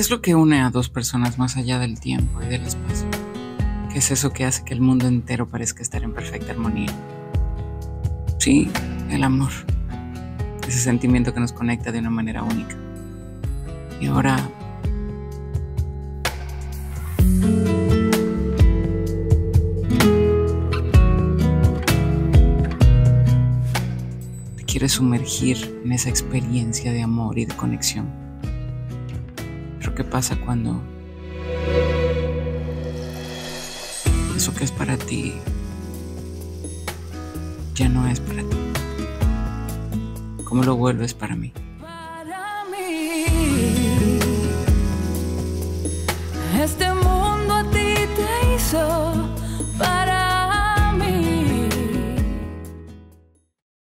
¿Qué es lo que une a dos personas más allá del tiempo y del espacio? ¿Qué es eso que hace que el mundo entero parezca estar en perfecta armonía? Sí, el amor. Ese sentimiento que nos conecta de una manera única. Y ahora... Te quieres sumergir en esa experiencia de amor y de conexión. ¿Qué pasa cuando eso que es para ti ya no es para ti? ¿Cómo lo vuelves para mí? Para mí, este mundo